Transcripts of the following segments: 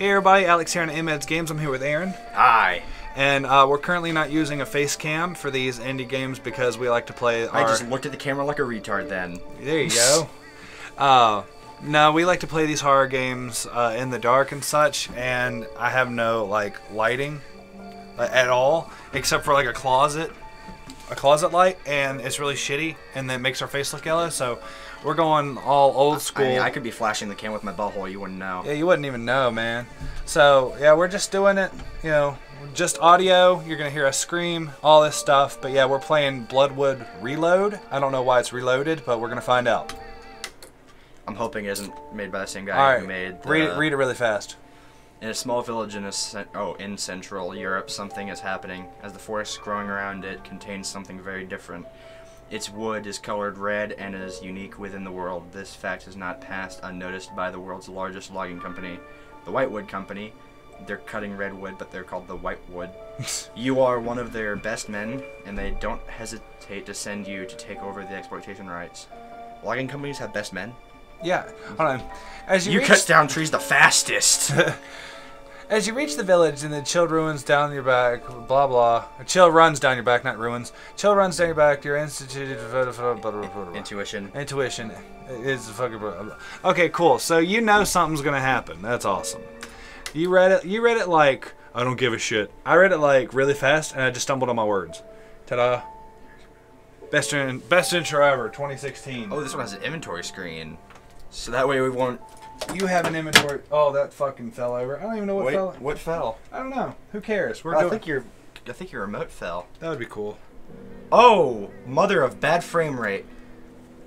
Hey everybody, Alex here on Ameds Games. I'm here with Aaron. Hi. And uh, we're currently not using a face cam for these indie games because we like to play I just looked at the camera like a retard then. There you go. uh, no, we like to play these horror games uh, in the dark and such, and I have no, like, lighting uh, at all, except for, like, a closet, a closet light, and it's really shitty, and then makes our face look yellow, so we're going all old school. I mean, I could be flashing the camera with my butthole, you wouldn't know. Yeah, you wouldn't even know, man. So, yeah, we're just doing it, you know, just audio. You're going to hear us scream, all this stuff. But yeah, we're playing Bloodwood Reload. I don't know why it's reloaded, but we're going to find out. I'm hoping it isn't made by the same guy right, who made the, read, it, read it really fast. In a small village in a oh in Central Europe, something is happening. As the forest growing around it contains something very different. Its wood is colored red and is unique within the world. This fact has not passed unnoticed by the world's largest logging company, the Whitewood Company. They're cutting redwood, but they're called the Whitewood. you are one of their best men, and they don't hesitate to send you to take over the exploitation rights. Logging companies have best men. Yeah, hold on. As you, You reach, cut down trees the fastest. as you reach the village and the chill ruins down your back, blah blah. Chill runs down your back, not ruins. Chill runs down your back. Your instituted Intuition. Intuition is fucking. Okay, cool. So you know something's gonna happen. That's awesome. You read it. You read it like I don't give a shit. I read it like really fast, and I just stumbled on my words. Ta-da! Best in, best intro ever, 2016. Oh, this one has an inventory screen, so that way we won't. You have an inventory. Oh, that fucking fell over. I don't even know what Wait, fell. what fell? I don't know. Who cares? We're I think your, I think your remote fell. that would be cool. Oh, mother of bad frame rate.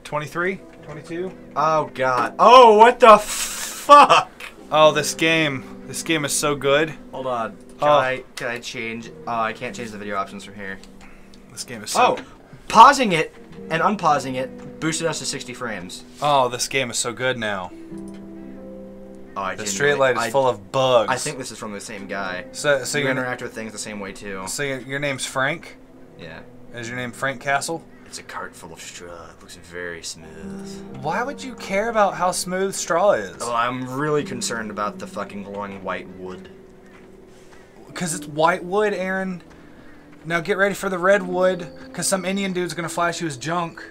23, 22. Oh god. Oh, what the fuck? Oh, this game. This game is so good. Hold on. Can Oh. I can I change? Oh, I can't change the video options from here. This game is so. Oh, pausing it and unpausing it boosted us to 60 frames. Oh, this game is so good now. Oh, I The street light is I- full of bugs. I think this is from the same guy. So, so you interact with things the same way too. so your, your name's Frank. Yeah. Is your name Frank Castle? It's a cart full of straw. It looks very smooth. Why would you care about how smooth straw is? Oh, I'm really concerned about the fucking glowing white wood. Because it's white wood, Aaron. Now get ready for the red wood, because some Indian dude's gonna flash you his junk.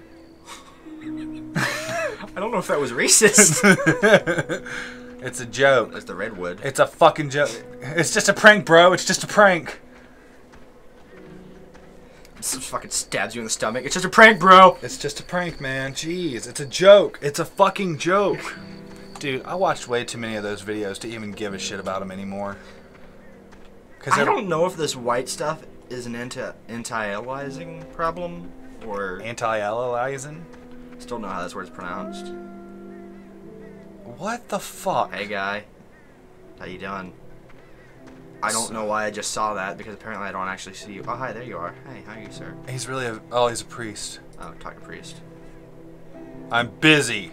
I don't know if that was racist. It's a joke. It's the redwood. It's a fucking joke. It's just a prank, bro. It's just a prank. It fucking stabs you in the stomach. It's just a prank, bro. It's just a prank, man. Jeez, it's a joke. It's a fucking joke. Dude, I watched way too many of those videos to even give a shit about them anymore. Cause I don't know if this white stuff is an anti anti-aliasing problem or anti-allying. still don't know how this word's pronounced. What the fuck? Hey guy, how you doing? I don't know why I just saw that because apparently I don't actually see you. Oh hi, there you are. Hey, how are you, sir? He's really a. Oh, he's a priest. Oh, talk to priest. I'm busy.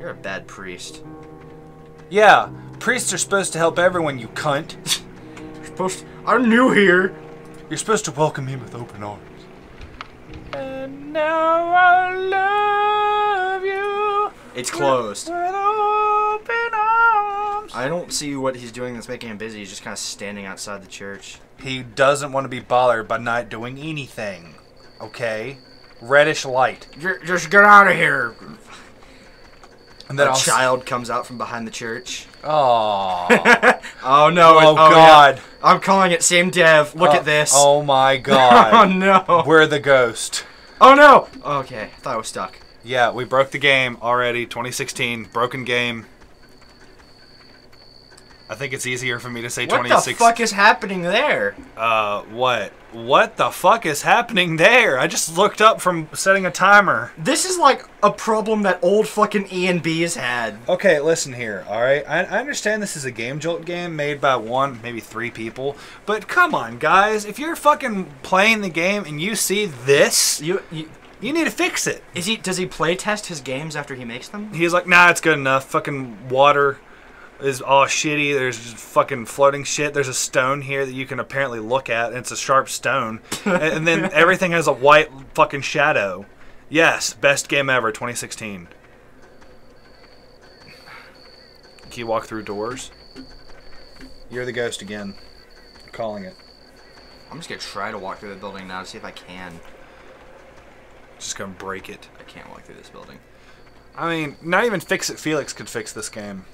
You're a bad priest. Yeah, priests are supposed to help everyone, you cunt. You're supposed. To, I'm new here. You're supposed to welcome me with open arms. And now I love you It's closed. with open arms. I don't see what he's doing that's making him busy. He's just kind of standing outside the church. He doesn't want to be bothered by not doing anything. Okay? Reddish light. Just, just get out of here. And then a I'll child comes out from behind the church. Oh. Oh no! it- oh, oh, yeah. God. I'm calling it same dev. Look at uh, this. Oh my God! Oh no! We're the ghost. Oh no! Okay, I thought I was stuck. Yeah, we broke the game already. 2016, broken game. I think it's easier for me to say What the fuck is happening there? Uh, what? What the fuck is happening there? I just looked up from setting a timer. This is like a problem that old fucking E and B has had. Okay, listen here, alright? I, I understand this is a Game Jolt game made by one, maybe three people, but come on, guys. If you're fucking playing the game and you see this, You, you you need to fix it. is he? Does he play test his games after he makes them? He's like, nah, it's good enough. Fucking water is all shitty. There's just fucking floating shit. There's a stone here that you can apparently look at, and it's a sharp stone. and, and then everything has a white fucking shadow. Yes, best game ever, 2016. Can you walk through doors? You're the ghost again. I'm calling it. I'm just gonna try to walk through the building now to see if I can. Just gonna break it. I can't walk through this building. I mean, not even Fix It Felix could fix this game.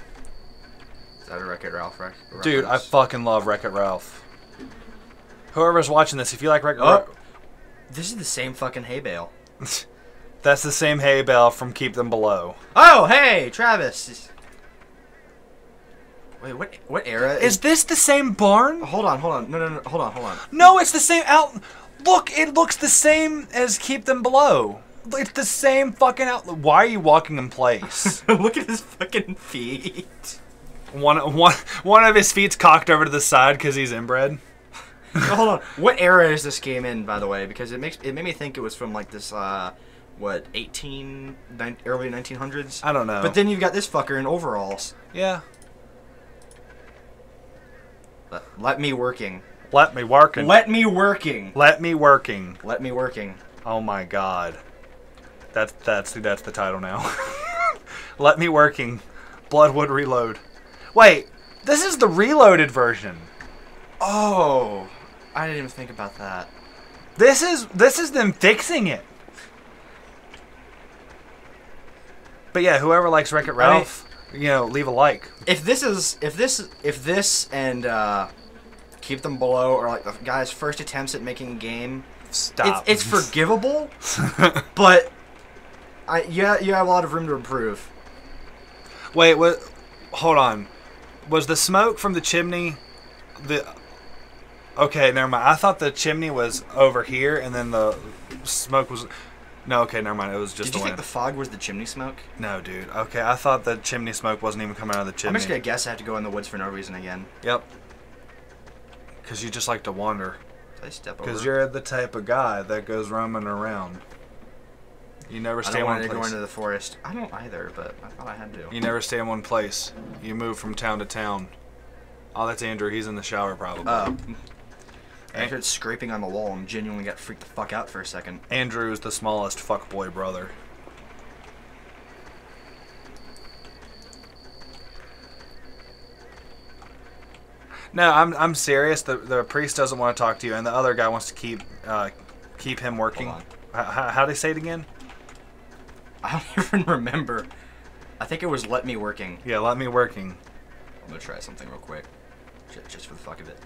Is that a Wreck-It Ralph rec- Dude, I fucking love Wreck It Ralph. Whoever's watching this, if you like Wreck It Oh. Ralph, This is the same fucking hay bale. that's the same hay bale from Keep Them Below. Oh, hey, Travis. Wait, what? What era Is this the same barn? Hold on, hold on. No, no, no. Hold on, hold on. No, it's the same out. Look, it looks the same as Keep Them Below. It's the same fucking out. Why are you walking in place? Look at his fucking feet. one, one, one of his feet's cocked over to the side because he's inbred. hold on. What era is this game in, by the way? Because it makes it made me think it was from like this, uh, what, 18, nine, early 1900s. I don't know. But then you've got this fucker in overalls. yeah, Let, let me working. Let me working. Let me working. let me working. Let me working. Oh my god. That's that's that's the title now. Let me working. Bloodwood Reload. Wait, this is the reloaded version. Oh, I didn't even think about that. This is this is them fixing it. But yeah, whoever likes Wreck It Ralph, you know, leave a like. If this is if this if this and uh, keep them below or like the guy's first attempts at making a game, Stop. it's, it's forgivable, but I yeah you have a lot of room to improve. Wait, what? Hold on. Was the smoke from the chimney the? Okay, never mind. I thought the chimney was over here, and then the smoke was. No, okay, never mind. It was just Did you the think wind. the fog was the chimney smoke? No, dude. Okay, I thought the chimney smoke wasn't even coming out of the chimney. I'm just gonna guess I have to go in the woods for no reason again. Yep. Because you just like to wander. I step over. Because you're the type of guy that goes roaming around. You never I stay don't in one want to go place. into the forest. I don't either, but I thought I had to. You never stay in one place. You move from town to town. Oh, that's Andrew. He's in the shower probably. Uh, I heard scraping on the wall and genuinely got freaked the fuck out for a second. Andrew is the smallest fuckboy brother. No, I'm I'm serious. The the priest doesn't want to talk to you, and the other guy wants to keep uh, keep him working. How, how do they say it again? I don't even remember. I think it was let me working. Yeah, let me working. I'm gonna try something real quick, Ju- just for the fuck of it.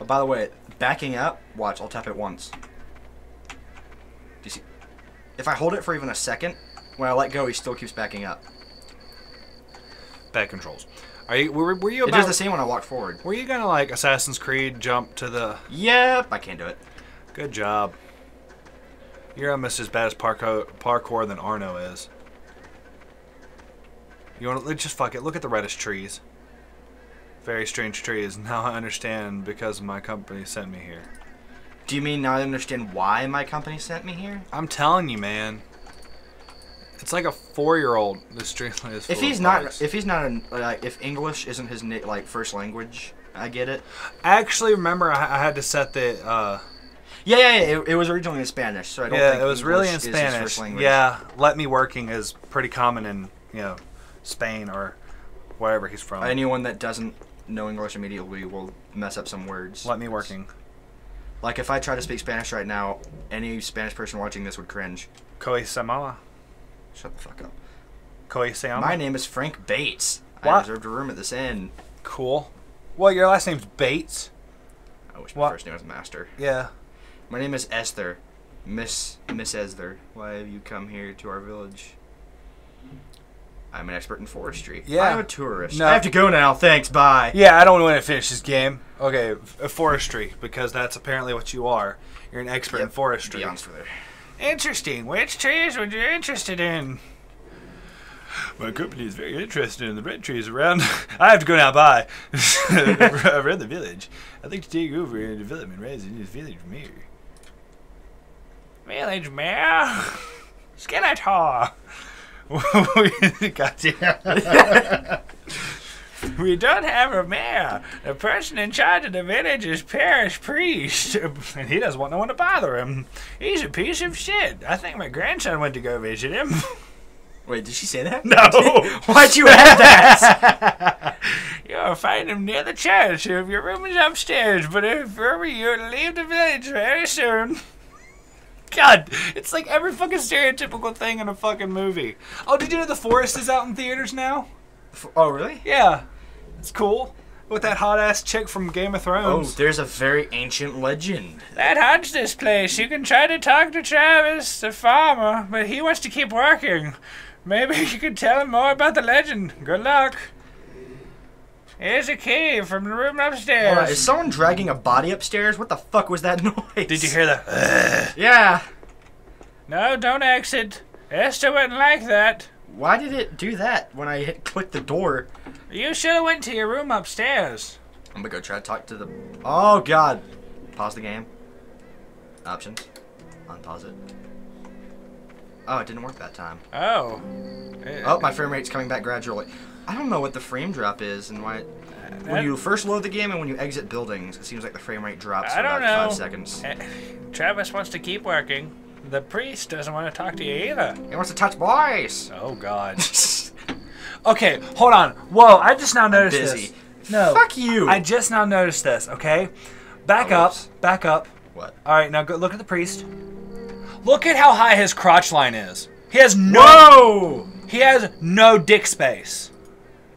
Oh, by the way, backing up. Watch, I'll tap it once. Do you see? If I hold it for even a second, when I let go, he still keeps backing up. Bad controls. Are you were, were you It does the same when I walk forward. Were you gonna like Assassin's Creed jump to the? Yep, I can't do it. Good job. You're almost as bad as parkour, parkour than Arno is. You want to just fuck it? Look at the reddish trees. Very strange trees. Now I understand because my company sent me here. Do you mean now I understand why my company sent me here? I'm telling you, man. It's like a four-year-old. This tree is If he's not, if he's not, an, like, if English isn't his like first language, I get it. I actually remember, I, I had to set the. Uh, Yeah, yeah, yeah it, it was originally in Spanish, so I don't yeah, think it was really in English is his Spanish. Yeah, "Let me working" is pretty common in you know Spain or wherever he's from. Anyone that doesn't know English immediately will mess up some words. Let me working. Like if I try to speak Spanish right now, any Spanish person watching this would cringe. Koi Samala. Shut the fuck up. Koi Sama. My name is Frank Bates. I What? reserved a room at this inn. Cool. Well, your last name's Bates. I wish my What? first name was Master. Yeah. My name is Esther. Miss Miss Esther. Why have you come here to our village? I'm an expert in forestry. Yeah. I'm a tourist. No. I have to go now. Thanks. Bye. Yeah, I don't want to finish this game. Okay, f- uh, forestry, because that's apparently what you are. You're an expert in forestry. Be honest. Interesting. Which trees would you be interested in? My company is very interested in the red trees around. I have to go now. Bye. around the village. I'd like to take over and development rather than this village mayor. Village mayor? Skeletor. We don't have a mayor. The person in charge of the village is parish priest, and he doesn't want no one to bother him. He's a piece of shit. I think my grandson went to go visit him. Wait, did she say that? No. Why'd you add that? You'll find him near the church if your room is upstairs, but if ever you leave the village very soon. God, it's like every fucking stereotypical thing in a fucking movie. Oh, did you know The Forest is out in theaters now? oh, really? Yeah. It's cool. With that hot ass chick from Game of Thrones. Oh, there's a very ancient legend. that haunts this place. You can try to talk to Travis, the farmer, but he wants to keep working. Maybe you could tell him more about the legend. Good luck. Here's a key from the room upstairs. Hold is someone dragging a body upstairs? What the fuck was that noise? Did you hear that? Yeah. No, don't exit. Esther wouldn't like that. Why did it do that when I hit click the door? You should have went to your room upstairs. I'm gonna go try to talk to the. Oh god. Pause the game. Options. Unpause it. Oh, it didn't work that time. Oh. Oh, my frame rate's coming back gradually. I don't know what the frame drop is and why. When you first load the game and when you exit buildings, it seems like the frame rate drops for I don't about know. five seconds. Eh, Travis wants to keep working. The priest doesn't want to talk to you either. He wants to touch boys. Oh God. okay, hold on. Whoa, I just now noticed busy. this. No. Fuck you. I just now noticed this. Okay, back Oh, up. whoops. Back up. what? All right, now go look at the priest. Look at how high his crotch line is. He has no. Whoa! He has no dick space.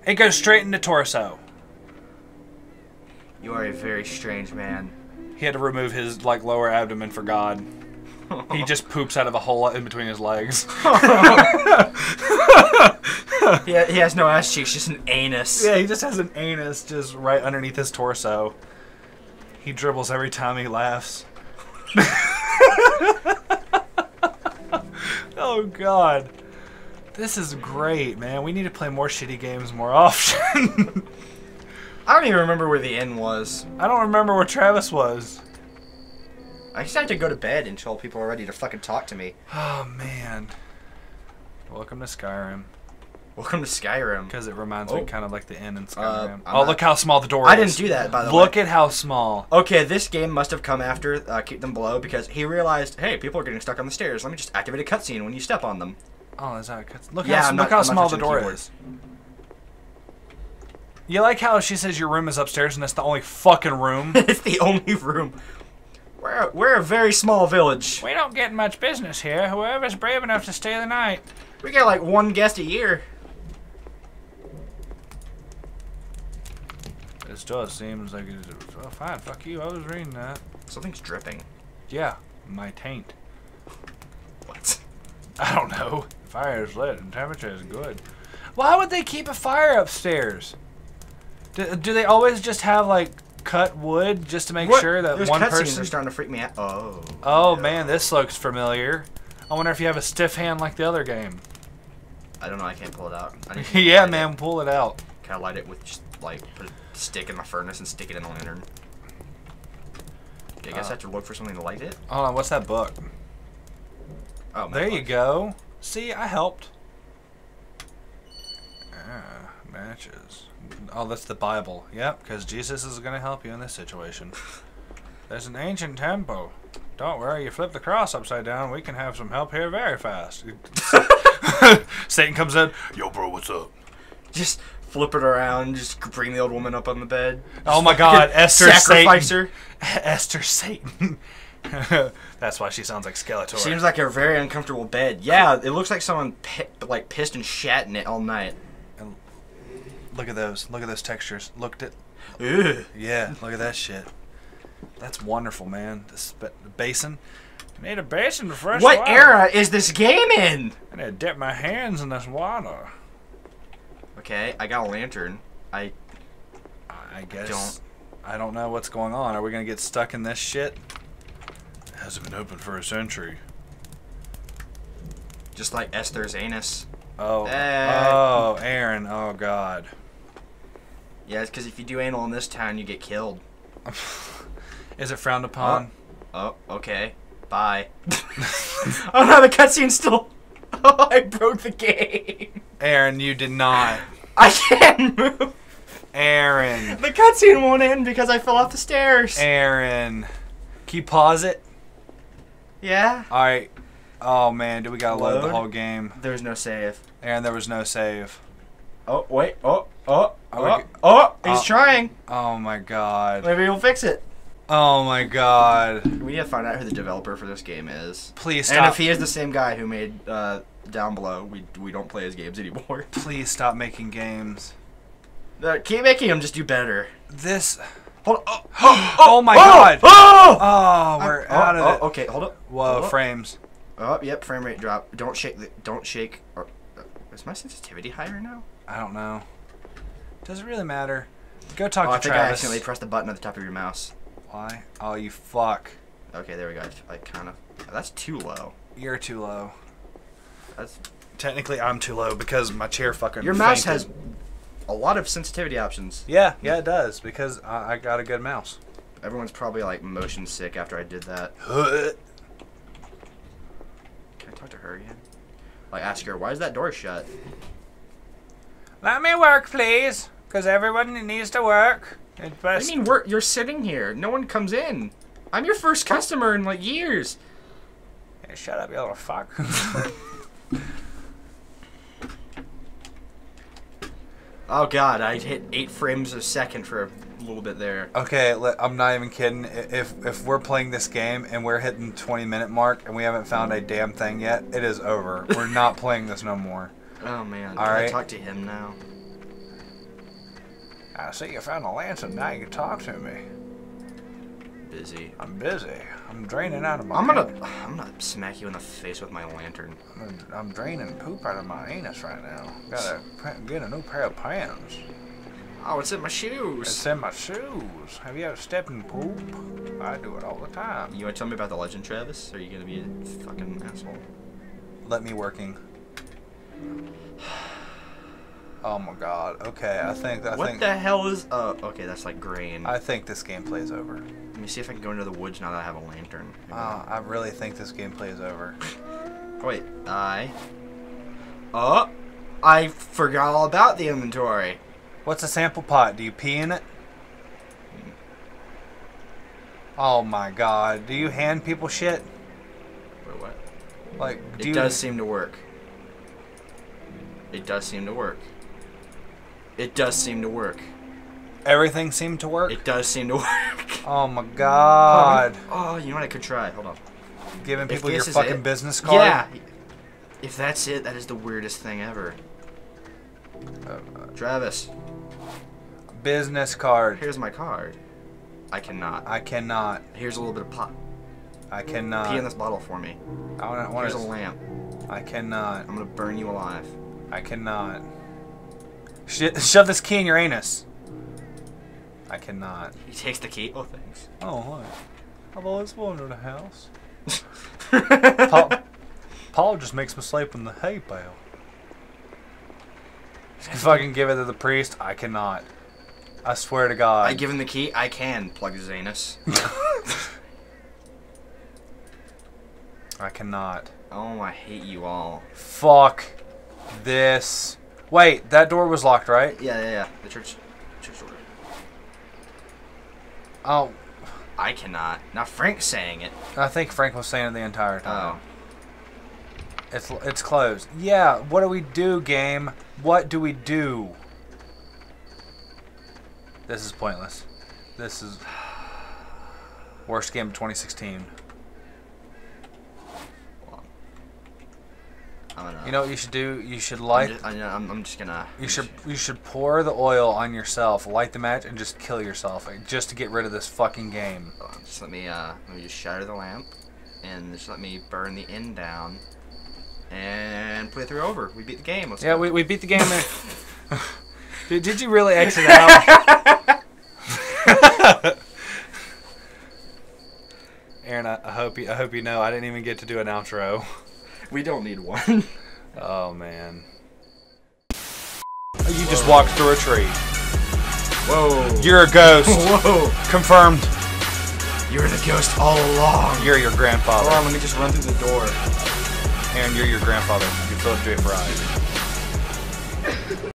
It goes straight into torso. You are a very strange man. He had to remove his like lower abdomen for God. He just poops out of a hole in between his legs. he, ha- he has no ass cheeks, just an anus. yeah, he just has an anus just right underneath his torso. He dribbles every time he laughs. oh God. This is great, man. We need to play more shitty games more often. I don't even remember where the inn was. I don't remember where Travis was. I just had to go to bed until people are ready to fucking talk to me. Oh man. Welcome to Skyrim. Welcome to Skyrim. Because it reminds Oh. me kind of like the inn in Uh, Skyrim. I'm oh, not- look how small the door I is. didn't do that, by the Look way. Look at how small. Okay, this game must have come after uh, Keep Them Below because he realized, hey, people are getting stuck on the stairs. Let me just activate a cutscene when you step on them. Oh, is that a Look Yeah, how, I'm look not- how I'm small the door keyboard. is. You like how she says your room is upstairs and that's the only fucking room? it's the only room. We're a, we're a very small village. we don't get much business here. Whoever's brave enough to stay the night. We get like one guest a year. This does seems like it's oh, fine. Fuck you. I was reading that. Something's dripping. Yeah, my taint. What? I don't know. Fire is lit and temperature is good. Why would they keep a fire upstairs? Do, do they always just have like cut wood just to make What? sure that Those one person? are starting to freak me out. Oh. Oh no. man, this looks familiar. I wonder if you have a stiff hand like the other game. I don't know. I can't pull it out. I need to yeah, man, It. pull it out. Can I light it with just like put a stick in my furnace and stick it in the lantern? Okay, I guess Uh, I have to look for something to light it. Hold on, what's that book? Oh, There you go. See, I helped. Ah, matches. Oh, that's the Bible. Yep, because Jesus is going to help you in this situation. There's an ancient temple. Don't worry, you flip the cross upside down, we can have some help here very fast. Satan comes in. Yo, bro, what's up? Just flip it around. Just bring the old woman up on the bed. Oh my God, Esther Satan. her. Esther Satan. That's why she sounds like Skeletor. Seems like a very uncomfortable bed. Yeah, it looks like someone pi- like pissed and shat in it all night. Look at those. Look at those textures. Looked at. Ugh. Yeah, look at that shit. That's wonderful, man. The, sp- the basin. I need a basin for fresh What water. era is this game in? I need to dip my hands in this water. Okay, I got a lantern. I I guess. Don't. I don't know what's going on. Are we gonna get stuck in this shit? It hasn't been open for a century. just like Esther's anus. Oh. Eh. Oh, Aaron. Oh God. Yeah, it's because if you do anal in this town, you get killed. Is it frowned upon? Oh, okay. Bye. oh no, the cutscene's still. Oh, I broke the game. Aaron, you did not. I can't move. Aaron. The cutscene won't end because I fell off the stairs. Aaron. Can you pause it? Yeah. All right. Oh man, do we gotta load the whole game? There's no save. And there was no save. Oh wait. Oh oh oh oh. He's Oh. trying. Oh my god. Maybe he'll fix it. Oh my god. We need to find out who the developer for this game is. Please stop. And if he is the same guy who made uh, Down Below, we we don't play his games anymore. Please stop making games. Uh, keep making him just do better. This. Hold on. Oh, Oh, oh, my oh, god. Oh! Oh, we're Oh, out of oh, it. Okay, hold up. Whoa, Hold up. frames. Oh, yep, frame rate drop. Don't shake. The, don't shake. Or, uh, is my sensitivity higher now? I don't know. Does it really matter? Go talk oh, I to think I Travis. accidentally pressed the button at the top of your mouse. Why? Oh, you fuck. Okay, there we go. I, I kind of. That's too low. You're too low. That's Technically, I'm too low because my chair fucking. your mouse fainted. has a lot of sensitivity options. Yeah, yeah, it does because I, I got a good mouse. Everyone's probably like motion sick after I did that. Can I talk to her again? Like ask her why is that door shut? Let me work, please, because everyone needs to work. I mean, we're, you're sitting here. No one comes in. I'm your first customer in like years. Hey, shut up, you little fuck. Oh god, I hit eight frames a second for a little bit there. okay, I'm not even kidding. If if we're playing this game and we're hitting 20 minute mark and we haven't found a damn thing yet, it is over. We're not playing this no more. Oh man, All can I talk to him now? I see you found a lance and now you can talk to me. Busy. I'm busy. I'm draining out of my. I'm gonna, I'm gonna smack you in the face with my lantern. I'm, I'm draining poop out of my anus right now. Gotta get a new pair of pants. Oh, it's in my shoes. It's in my shoes. Have you ever stepped in poop? I do it all the time. You wanna tell me about the legend, Travis? Or are you gonna be a fucking asshole? Let me working. Oh my god. Okay, I think I what think the hell is? Oh, okay, that's like grain. I think this gameplay is over. Let me see if I can go into the woods now that I have a lantern. Uh, I really think this gameplay is over. Oh, wait, I. Oh, I forgot all about the inventory. What's a sample pot? Do you pee in it? Oh my god. Do you hand people shit? Wait, what? Like, do It you does seem to work. It does seem to work. It does seem to work. Everything seemed to work? It does seem to work. Oh my god. Oh, you know what I could try? Hold on. Giving people your fucking it- business card? Yeah. If that's it, that is the weirdest thing ever. Uh, Travis, business card. here's my card. I cannot. I cannot. Here's a little bit of pot. I cannot. Pee in this bottle for me. I want Here's a lamp. I cannot. I'm gonna burn you alive. I cannot. Sh- shove this key in your anus. I cannot. He takes the key. Oh, thanks. Oh, what? I've always wanted a house. Paul, Paul just makes me sleep in the hay bale. If I can give it to the priest, I cannot. I swear to God. I give him the key. I can plug his anus. I cannot. oh, I hate you all. Fuck this. Wait, that door was locked, right? Yeah, yeah, yeah. The church, church door. Oh, I cannot. Now Frank's saying it. I think Frank was saying it the entire time. Oh. It's it's closed. Yeah. What do we do, game? What do we do? This is pointless. This is worst game of 2016. Hold on. I'm gonna. You know what you should do? You should I'm light. just, I, I'm, I'm just gonna. You should you should pour the oil on yourself, light the match, and just kill yourself, just to get rid of this fucking game. Just let me. Uh, let me just shatter the lamp, and just let me burn the end down, and play through over. We beat the game. Let's Yeah, go. we, we beat the game. there. did, did you really exit out? Aaron, I, I hope you I hope you know I didn't even get to do an outro. We don't need one. Oh man. Oh, you just walked through a tree. Whoa. You're a ghost. Whoa. Confirmed. You're the ghost all along. You're your grandfather. Hold on, let me just run through the door. Aaron, you're your grandfather. You're Philip J. Fry.